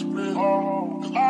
the